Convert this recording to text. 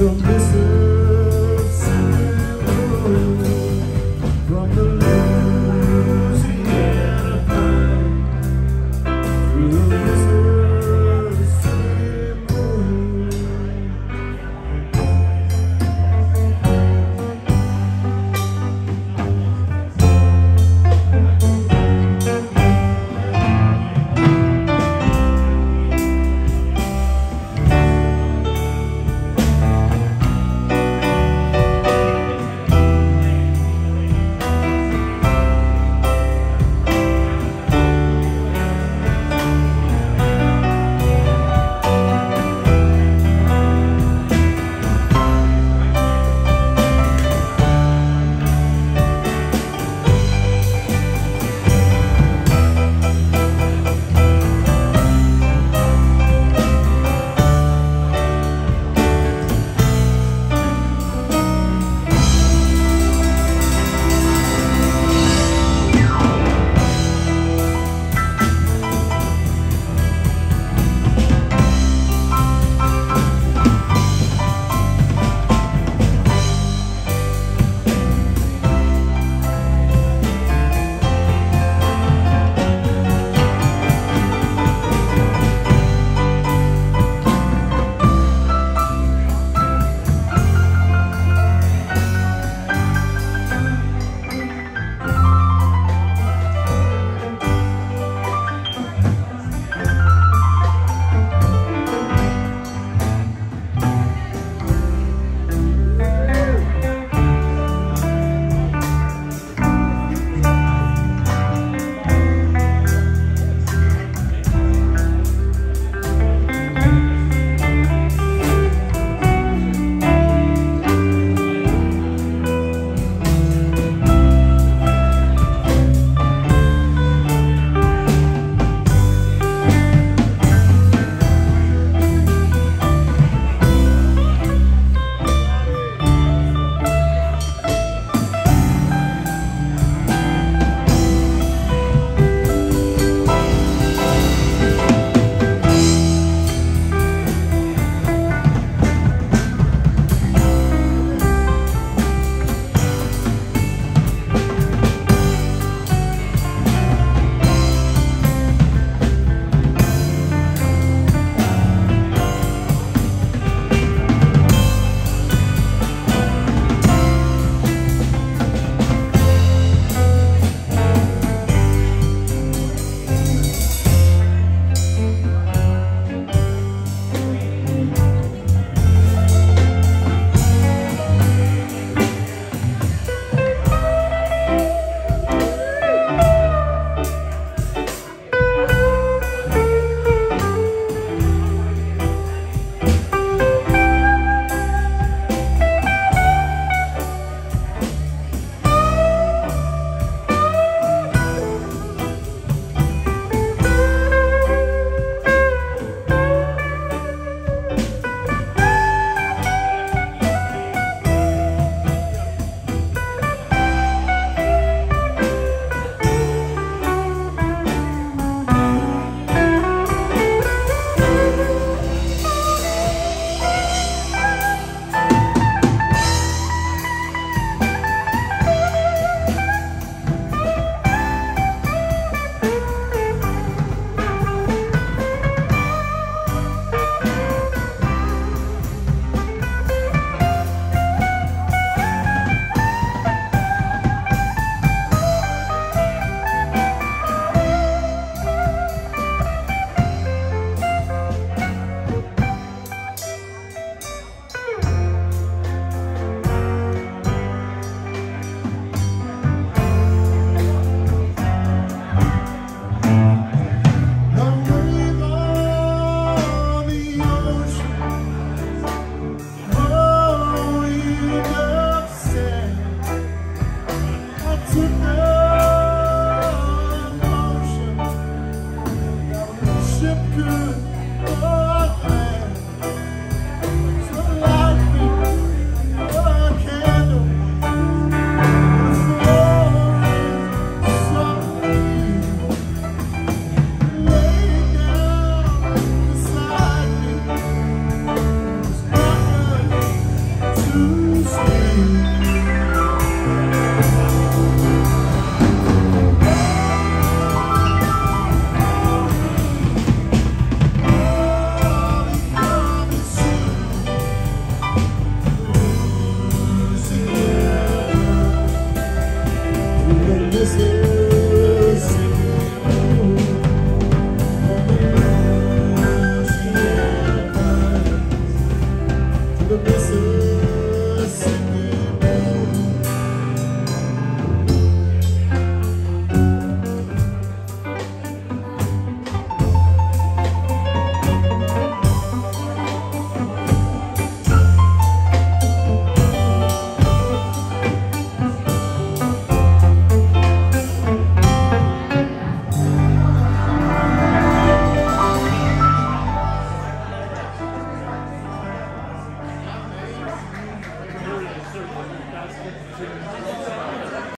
from this